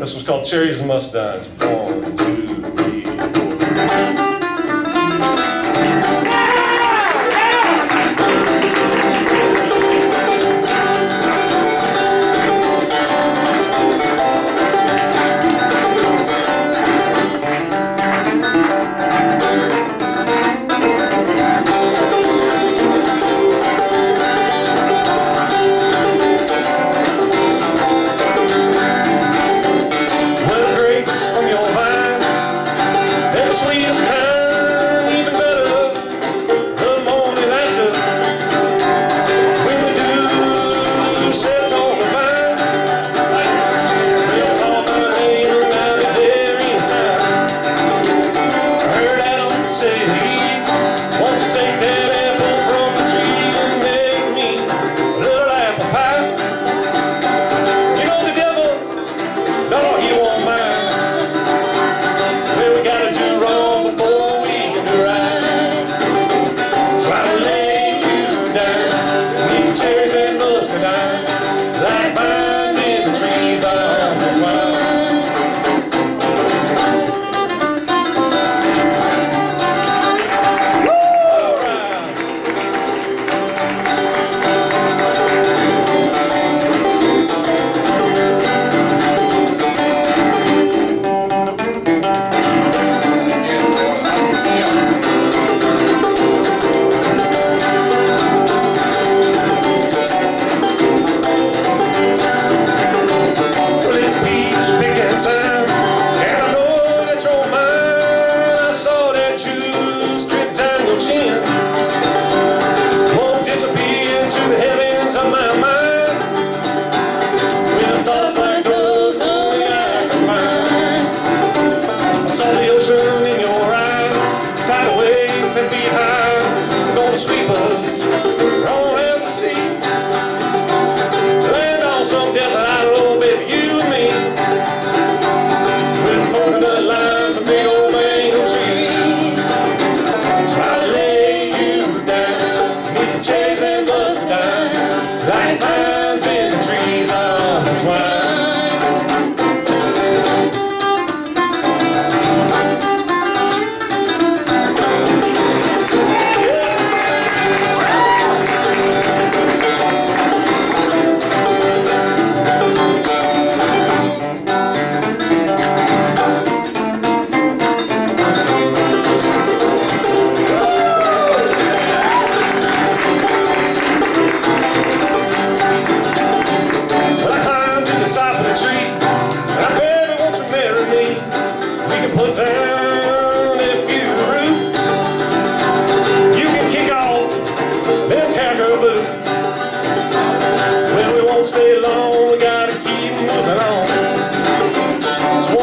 This was called Cherries and Muscadines. One, two, three, four.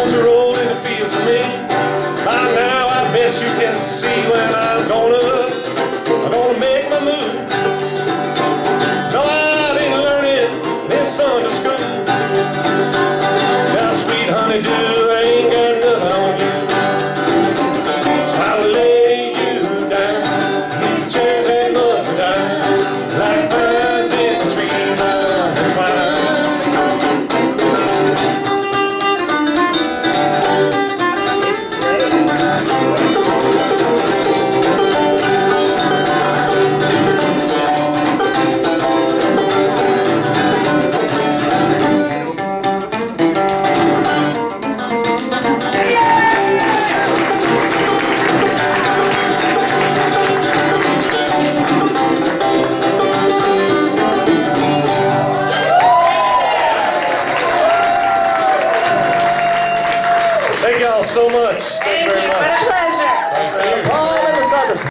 stones are rolled in the fields of me. By now I bet you can see when I'm gonna y'all so much. Thank, Thank you very much. What a pleasure.